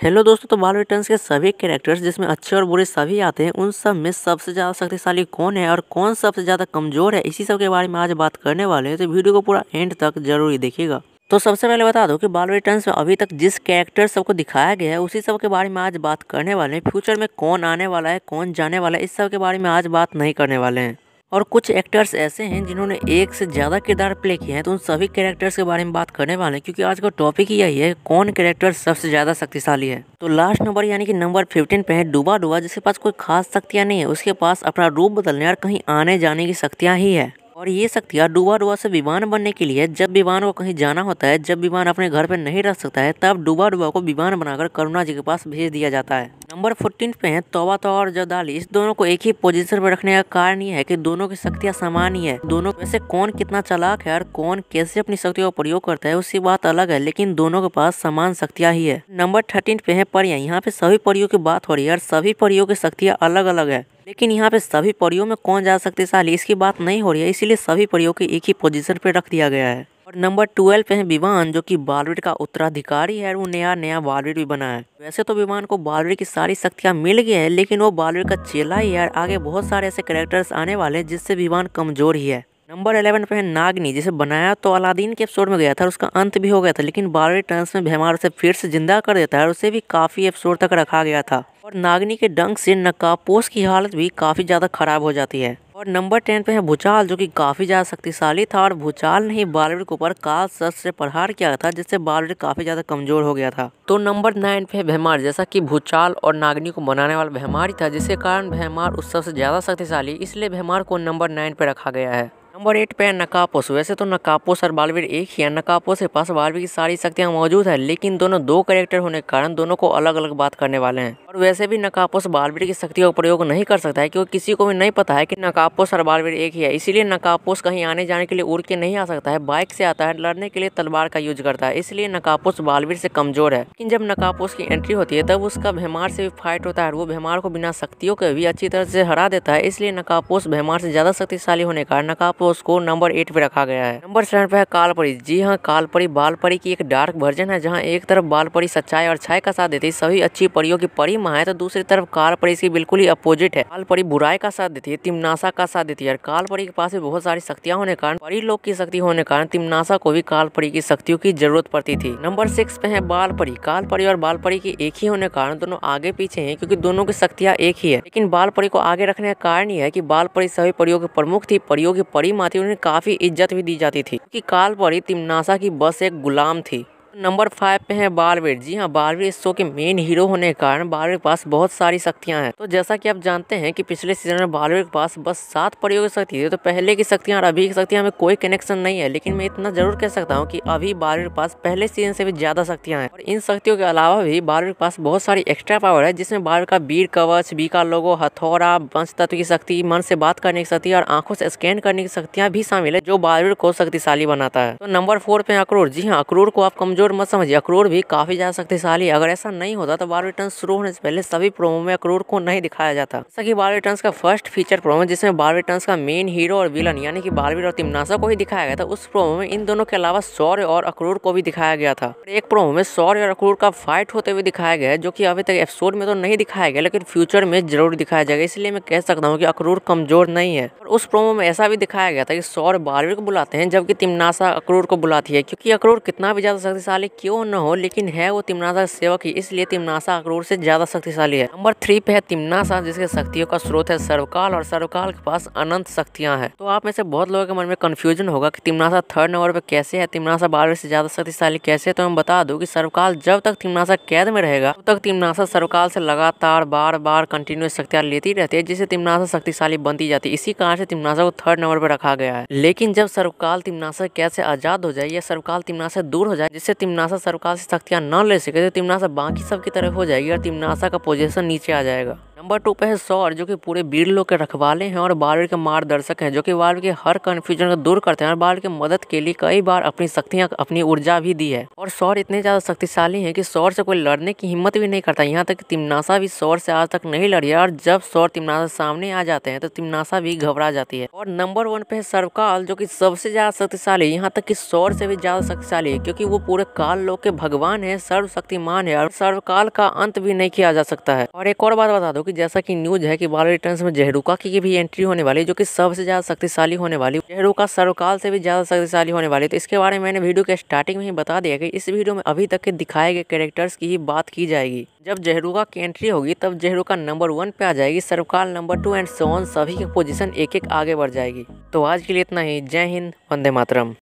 Hello दोस्तों तो बाल रिटर्न्स के सभी कैरेक्टर्स जिसमें अच्छे और बुरे सभी आते हैं, उन सब में सबसे ज़्यादा शक्तिशाली कौन है और कौन सबसे ज़्यादा कमज़ोर है, इसी सब के बारे में आज बात करने वाले हैं तो वीडियो को पूरा एंड तक ज़रूर देखिएगा। तो सबसे पहले बता दो कि बाल रिटर्न्स में अभी तक जिस कैरेक्टर सबको दिखाया गया है, उसी सब के बारे में आज बात करने वाले हैं। फ्यूचर में कौन आने वाला है, कौन जाने वाला है, इस सब के बारे में आज बात नहीं करने वाले हैं। और कुछ एक्टर्स ऐसे हैं जिन्होंने एक से ज़्यादा किरदार प्ले किए हैं तो उन सभी कैरेक्टर्स के बारे में बात करने वाले हैं, क्योंकि आज का टॉपिक यही है, कौन कैरेक्टर सबसे ज़्यादा शक्तिशाली है? तो लास्ट नंबर यानी कि नंबर फिफ्टीन पे है डूबा डूबा जिसके पास कोई खास शक्तियाँ नहीं है, उसके पास अपना रूप बदलने और कहीं आने जाने की शक्तियाँ ही है। और ये शक्तियाँ डूबा डूबा से विमान बनने के लिए, जब विमान को कहीं जाना होता है, जब विमान अपने घर पर नहीं रह सकता है, तब डूबा डूबा को विमान बनाकर करुणा जी के पास भेज दिया जाता है। नंबर फोर्टीन पे है, तोबा तो और जदाली इस दोनों को एक ही पोजीशन पर रखने का कारण ये है कि दोनों की शक्तियाँ समान ही है। दोनों में से कौन कितना चालाक है और कौन कैसे अपनी शक्तियों का प्रयोग करता है, उसकी बात अलग है, लेकिन दोनों के पास समान शक्तियाँ ही है। नंबर थर्टीन पे है परियाँ। यहाँ पे सभी परियों की बात हो रही है और सभी परियों की शक्तियाँ अलग अलग है। लेकिन यहाँ पे सभी परियों में कौन जा शक्तिशाली इसकी बात नहीं हो रही है, इसीलिए सभी परियों को एक ही पोजीशन पे रख दिया गया है। और नंबर ट्वेल्व पे है विमान जो कि बालवीर का उत्तराधिकारी है वो नया नया बालवीर भी बना है। वैसे तो विमान को बालवीर की सारी शक्तियाँ मिल गई है, लेकिन वो बालवीर का चेला ही है आगे बहुत सारे ऐसे कैरेक्टर्स आने वाले हैं, जिससे विमान कमज़ोर ही है। नंबर इलेवन पे है नागनी, जिसे बनाया तो अलादीन के एपिसोड में गया था और उसका अंत भी हो गया था, लेकिन बारहवीं टर्न्स में भैमार उसे फिर से ज़िंदा कर देता है और उसे भी काफ़ी एपिसोड तक रखा गया था। और नागनी के डंक से नकापोस की हालत भी काफ़ी ज़्यादा खराब हो जाती है। और नंबर टेन पे है भूचाल, जो कि काफ़ी ज़्यादा शक्तिशाली था और भूचाल ने ही बालवीर के ऊपर काल शस्त्र से प्रहार किया था, जिससे बालवीर काफ़ी ज़्यादा कमज़ोर हो गया था। तो नंबर नाइन पे है भैमार, जैसा कि भूचाल और नागनी को बनाने वाला भैमार ही था, जिसके कारण भैमार उस सबसे ज़्यादा शक्तिशाली, इसलिए भैमार को नंबर नाइन पे रखा गया है। नंबर एट पे है नकापोस वैसे तो नकापोस और बालवीर एक ही है। नकापोस के पास बालवीर की सारी शक्तियाँ मौजूद है, लेकिन दोनों दो कैरेक्टर होने के कारण दोनों को अलग अलग बात करने वाले हैं। और वैसे भी नकापोस बालवीर की शक्तियों का प्रयोग नहीं कर सकता है, क्योंकि किसी को भी नहीं पता है कि नकापोस और बालवीर एक ही है। इसीलिए नकापोस कहीं आने जाने के लिए उड़ के नहीं आ सकता है, बाइक से आता है, लड़ने के लिए तलवार का यूज़ करता है। इसलिए नकापोस बालवीर से कमज़ोर है। लेकिन जब नकापोस की एंट्री होती है, तब उसका भैमार से भी फाइट होता है वो भैमार को बिना शक्तियों के भी अच्छी तरह से हरा देता है। इसलिए नकापोस भैमार से ज़्यादा शक्तिशाली होने का नकापोस को नंबर एट पे रखा गया है। नंबर सेवन पे है कालपरी। जी हाँ कालपरी बालपरी की एक डार्क वर्जन है, जहाँ एक तरफ़ बालपरी सच्चाई और छाई का साथ देती है। सभी अच्छी परियों की परी माँ है तो दूसरी तरफ़ कालपरी इसकी बिल्कुल ही अपोजिट है। कालपरी बुराई का साथ देती है तिमनाशा का साथ देती है। और कालपरी के पास भी बहुत सारी शक्तियाँ होने कारण, परी लोग की शक्ति होने कारण तिमनाशा को भी कालपरी की शक्तियों की ज़रूरत पड़ती थी। नंबर सिक्स पे है बालपरी। कालपरी और बालपरी की एक ही होने कारण दोनों आगे पीछे हैं, क्योंकि दोनों की शक्तियाँ एक ही है। लेकिन बालपरी को आगे रखने का कारण यह है कि बालपरी सभी परियों की प्रमुख थी। परियों की परी माँ थी, उन्हें काफ़ी इज़्ज़त भी दी जाती थी। कि काल परी तिमनासा की बस एक गुलाम थी। नंबर फाइव पे है बालवीर। जी हाँ बालवीर इस शो के मेन हीरो होने के कारण बालवीर के पास बहुत सारी शक्तियाँ हैं। तो जैसा कि आप जानते हैं कि पिछले सीज़न में बालवीर के पास बस सात परियों की शक्ति थी तो पहले की शक्तियाँ और अभी की शक्तियाँ में कोई कनेक्शन नहीं है। लेकिन मैं इतना ज़रूर कह सकता हूँ कि अभी बालवीर के पास पहले सीज़न से भी ज़्यादा शक्तियाँ हैं। और इन शक्तियों के अलावा भी बालवीर के पास बहुत सारी एक्स्ट्रा पावर है, जिसमें बालवीर का वीर कवच, बीका लोगो, हथौड़ा, वंश तत्व की शक्ति, मन से बात करने की शक्ति और आँखों से स्कैन करने की शक्तियाँ भी शामिल है, जो बालवीर को शक्तिशाली बनाता है। तो नंबर फोर पे अक्रूर। जी हाँ अक्रूर को आप कमज़ोर मत समझिए अक्रूर भी काफ़ी ज़्यादा शक्तिशाली है अगर ऐसा नहीं होता तो बार रिटर्न शुरू होने से पहले सभी प्रोमो में अक्रूर को नहीं दिखाया जाता। जैसा कि बार रिटर्न का फ़र्स्ट फीचर प्रोमो, जिसमें बार रिटर्न का मेन हीरो और विलन, यानी कि बारवीर और तिमनासा को ही दिखाया गया था, उस प्रोमो में इन दोनों के अलावा सौर्य और अक्रूर को भी दिखाया गया था। एक प्रोमो में सौर्य और अक्रूर का फाइट होते हुए दिखाया गया जो की अभी तक एपिसोड में तो नहीं दिखाया गया, लेकिन फ्यूचर में ज़रूर दिखाया जाएगा। इसलिए मैं कह सकता हूँ की अक्रूर कमज़ोर नहीं है। और उस प्रोमो में ऐसा भी दिखाया गया था कि सौर बारवीर को बुलाते हैं, जबकि तिमनासा अक्रूर को बुलाती है, क्योंकि अक्रूर कितना भी ज़्यादा शक्तिशाली क्यों न हो, लेकिन है वो तिमनासा सेवक ही, इसलिए तिमनासा अक्रूर से ज़्यादा शक्तिशाली है। नंबर थ्री पे है तिमनासा, जिसके शक्तियों का स्रोत है सर्वकाल, और सर्वकाल के पास अनंत शक्तियाँ हैं। तो आप में से बहुत लोगों के मन में कंफ्यूजन होगा कि तिमनासा थर्ड नंबर पे कैसे है, तिमनासा बारहवीं से ज़्यादा शक्तिशाली कैसे तो मैं बता दूँ कि सर्वकाल जब तक तिमनासा कैद में रहेगा, तब तक तिमनासा सर्वकाल से लगातार बार बार कंटिन्यूस शक्तियाँ लेती रहती है, जिससे तिमनासा शक्तिशाली बनती जाती है। इसी कारण से तिमनासा को थर्ड नंबर पर रखा गया है। लेकिन जब सर्वकाल तिमनासा कैद से आज़ाद हो जाए, या सर्वकाल तिमनासा दूर हो जाए, जिससे तिमनासा सरकार से सख्तियाँ ना ले सके तो तिमनासा बाकी सब की तरफ़ हो जाएगी और तिमनासा का पोजीशन नीचे आ जाएगा। नंबर टू पे है सौर, जो कि पूरे वीर लोग के रखवाले हैं और बालवीर के मार्गदर्शक हैं, जो कि बालवीर के हर कन्फ्यूज़न को दूर करते हैं और बालवीर की मदद के लिए कई बार अपनी शक्तियाँ, अपनी ऊर्जा भी दी है। और सौर इतने ज़्यादा शक्तिशाली है कि सौर से कोई लड़ने की हिम्मत भी नहीं करता। यहाँ तक तिमनासा भी सौर से आज तक नहीं लड़ी और जब सौर तिमनासा सामने आ जाते हैं तो तिमनासा भी घबरा जाती है। और नंबर वन पे है सर्वकाल, जो की सबसे ज़्यादा शक्तिशाली यहाँ तक की सौर से भी ज़्यादा शक्तिशाली है, क्योंकि वो पूरे काल लोग के भगवान है, सर्वशक्तिमान है और सर्वकाल का अंत भी नहीं किया जा सकता है। और एक और बात बता दो कि जैसा कि न्यूज़ है कि बाल रिटर्न में जहरूका की भी एंट्री होने वाली जो कि सबसे ज़्यादा शक्तिशाली होने वाली जहरूका सर्वकाल से भी ज़्यादा शक्तिशाली होने वाली तो इसके बारे में मैंने वीडियो के स्टार्टिंग में ही बता दिया कि इस वीडियो में अभी तक के दिखाए गए कैरेक्टर्स की ही बात की जाएगी। जब जहरूका की एंट्री होगी, तब जहरूका नंबर वन पे आ जाएगी सर्वकाल नंबर टू एंड सोन सभी की पोजीशन एक एक आगे बढ़ जाएगी। तो आज के लिए इतना ही। जय हिंद, वंदे मातरम।